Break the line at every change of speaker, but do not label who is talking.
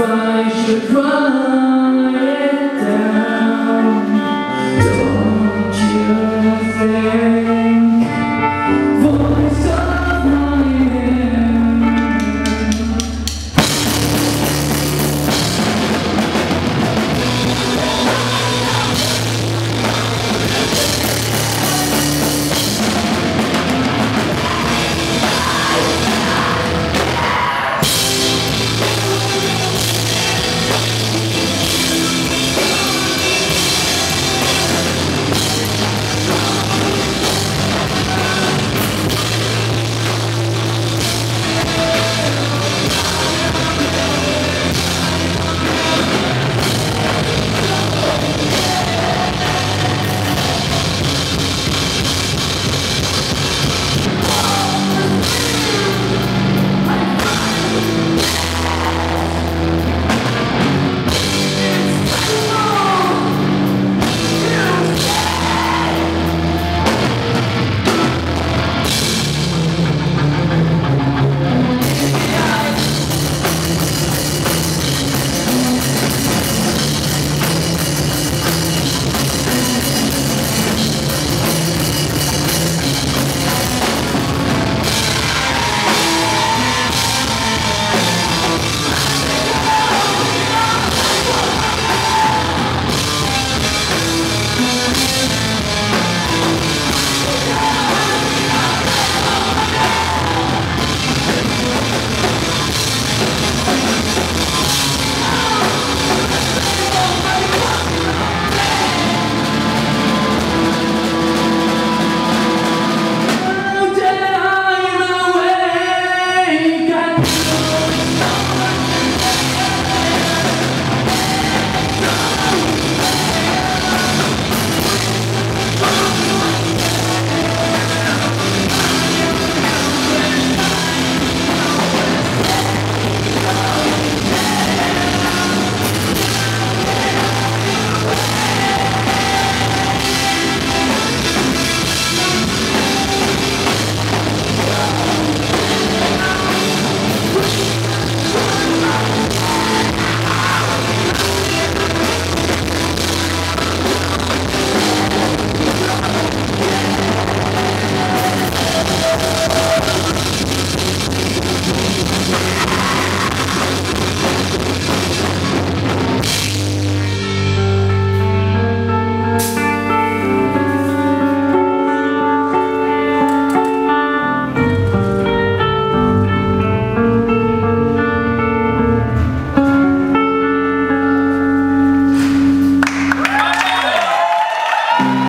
I should run.